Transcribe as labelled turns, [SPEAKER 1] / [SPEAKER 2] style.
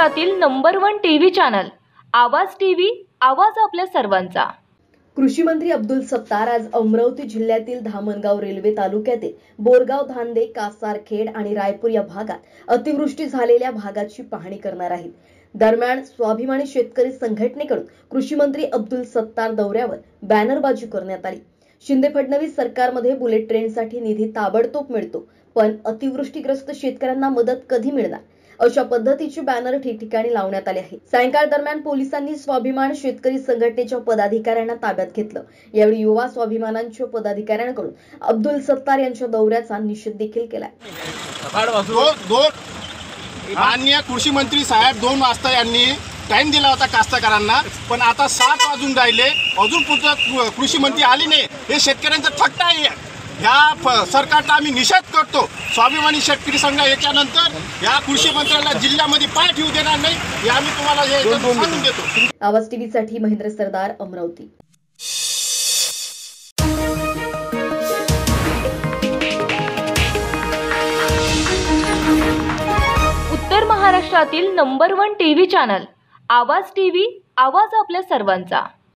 [SPEAKER 1] महाराष्ट्रातील number one TV channel Awaaz TV आवाज आपल्या सर्वांचा.
[SPEAKER 2] कृषी मंत्री अब्दुल सत्तार आज अमरावती जिल्ह्यातील धामणगाव रेल्वे तालुक्यातील बोरगाव धांदे कासारखेड आणि रायपूर या भागात अतिवृष्टी झालेल्या भागाची पाहणी करणार आहेत. दरम्यान स्वाभिमानी शेतकरी संघटनेकडून कृषी मंत्री अब्दुल सत्तार दौऱ्यावर बॅनरबाजी करण्यात आली. शिंदे फडणवीस सरकारमध्ये बुलेट ट्रेनसाठी निधी ताबडतोब मिळतो पण अतिवृष्टीग्रस्त शेतकऱ्यांना मदत कधी मिळणार? अशा पद्धतीचे बॅनर ठिकठिकाणी लावण्यात आले आहेत सायंकाळ दरम्यान पोलिसांनी स्वाभिमान शेतकरी संघटनेच्या पदाधिकाऱ्यांना ताब्यात घेतलं. यावेळी युवा स्वाभिमानांच्या पदाधिकाऱ्यांकडून अब्दुल सत्तार यांच्या दौऱ्याचा निषेध देखील केलाय.
[SPEAKER 3] दोन माननीय कृषी मंत्री साहेब दोन वाजता यांनी टाइम दिला होता कास्तकारांना पण आता सात वाजून राहिले. अजून पुढचं कृषी मंत्री आले नाही. हे शेतकऱ्यांचं थट्टा आहे. ह्या फ- सरकारचा आम्ही निषेध करतो. स्वाभिमानी शेतकरी संघ याच्यानंतर या कृषी मंत्र्याला जिल्ह्यामध्ये पाय ठेवू देणार नाही हे आम्ही तुम्हाला हे सांगून देतो.
[SPEAKER 2] आवाज टीव्हीसाठी महेंद्र सरदार अमरावती.
[SPEAKER 1] उत्तर महाराष्ट्रातील number one TV channel. Awaaz TV आवाज आपल्या सर्वांचा.